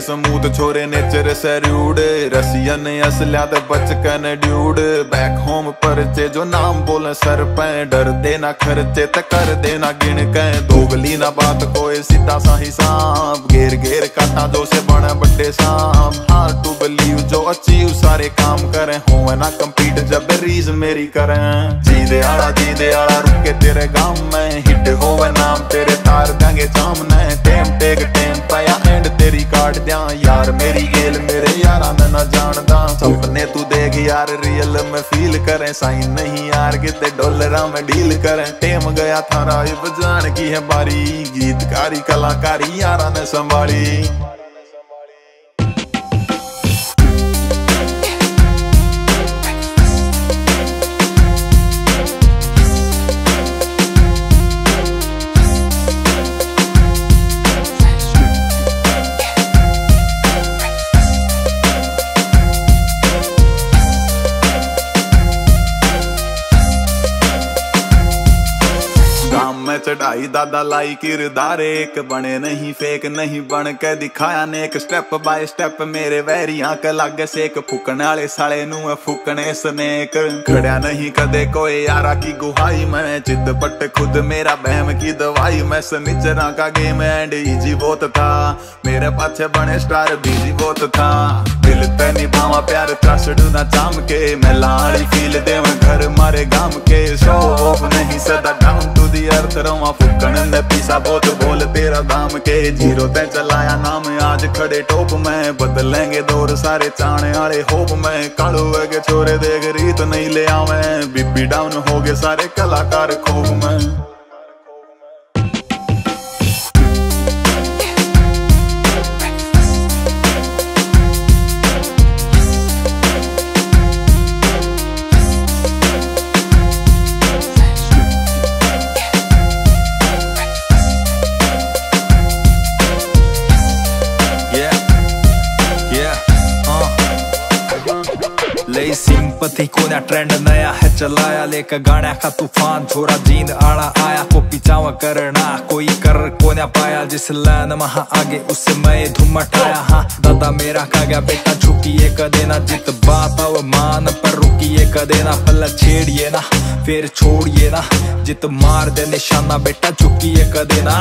Smooth ਛੋਰੇ nature ਸੈਰਿਊਡ ਰਸੀਅਨ ਅਸਲਿਆ ਤੇ ਬਚ ਡਿਊਡ back home ਪਰਚੇ ਜੋ ਨਾਮ ਬੋਲੇ ਸਰ ਪੈ, ਡਰਦੇ ਨਾ ਖਰਚੇ ਤੇ ਕਰਦੇ ਨਾ ਗਿਣ ਕੈ। ਦੋਗਲੀ ਨਾ ਬਾਤ ਕੋਏ ਸਿੱਧਾ ਸਾ ਹਿਸਾਬ ਗੇਰ ਗੇਰ ਕਾਟਾ ਜੋ ਸੇ ਬਣ ਵੱਡੇ ਸਾਂਪ ਹਾਰ ਟੂ ਬਲੀਵ ਜੋ ਅਚੀਵ ਸਾਰੇ ਕੰਮ ਕਰੇ। ਹੋਵੇ ਨਾ ਕੰਪੀਟ ਜਬ ਰੀਜ਼ ਮੇਰੀ ਕਰੇ। ਜੀਦੇ ਆਲਾ ਜੀਦੇ ਆਲਾ ਰੁਕੇ ਤੇਰੇ ਗਮ ਮੈਂ यारा मैं ना जानता सपने तू देख यार रियल में फील करें। साइन नहीं यार, कितने डॉलर में डील करें। टेम गया थारा, ये बजान की है बारी। गीतकारी, कलाकारी यार ने संभाली। ਨੇ ਸੰਭਾਲੀ ਗਾਮ ਮੈਂ ਚੜਾਈ ਦਾਦਾ ਲਾਈ ਕਿਰਦਾਰ ਇੱਕ ਬਣੇ ਨਹੀਂ ਫੇਕ ਨਹੀਂ ਬਣ ਕੇ ਦਿਖਾਇਆ ਨੇ ਇੱਕ ਸਟੈਪ ਬਾਈ ਸਟੈਪ ਮੇਰੇ ਵੈਰੀਆਂ ਕ ਲੱਗ ਸੇਕ ਫੁਕਣ ਵਾਲੇ ਸਾਲੇ ਨੂੰ ਮੈਂ ਫੁਕਣੇ ਸਨੇਕ ਖੜਿਆ ਨਹੀਂ ਕਦੇ ਕੋਈ ਯਾਰਾ ਕੀ ਗੁਹਾਈ ਮੈਂ ਚਿੱਤ ਪੱਟ ਖੁਦ ਮੇਰਾ ਬਹਿਮ ਕੀ ਦਵਾਈ ਮੈਂ ਸਨਿਚਰਾਂ का गेम एंड इजी बहुत था मेरे पाछे बने स्टार बिजी बहुत था दिल पे निभावा प्यार ट्रस्ट ना चाम के मैं लाड़ी फील दे ਸਰਵਾ ਫੁੱਕਣ ਨੇ ਪੀਸਾ ਬਹੁਤ ਬੋਲ ਤੇਰਾ ਦਾਮ ਕੇ ਜੀਰੋ ਤੇ ਚਲਾਇਆ ਨਾਮ। ਆਜ ਖੜੇ ਟੋਪ ਮੈਂ ਬਦਲਾਂਗੇ ਦੌਰ, ਸਾਰੇ ਚਾਣੇ ਵਾਲੇ ਹੋਪ ਮੈਂ। ਕਾਲੂ ਵਗੇ ਚੋਰੇ ਦੇ ਰੀਤ ਨਹੀਂ ਲਿਆਵੇਂ। ਬੀਬੀ ਡਾਊਨ ਹੋ ਗਏ ਸਾਰੇ ਕਲਾਕਾਰ ਖੋਬ ਮੈਂ। ले सिंपथी कोन्या ट्रेंड नया है चलाया। लेकर गाण्या का तूफ़ान छोरा जींद आड़ा आया। को पिचावा करना, कोई कर कोन्या पाया। जिस लाइन महा आगे उससे मैं धूम मटाया। हाँ दादा मेरा का गया बेटा झुकिए कदे ना जित बात अब मान पर रुकिए कदे ना पल्ला छेड़िए ना, फिर छोड़िए ना। जित मार दे निशाना बेटा झुकिए कदे ना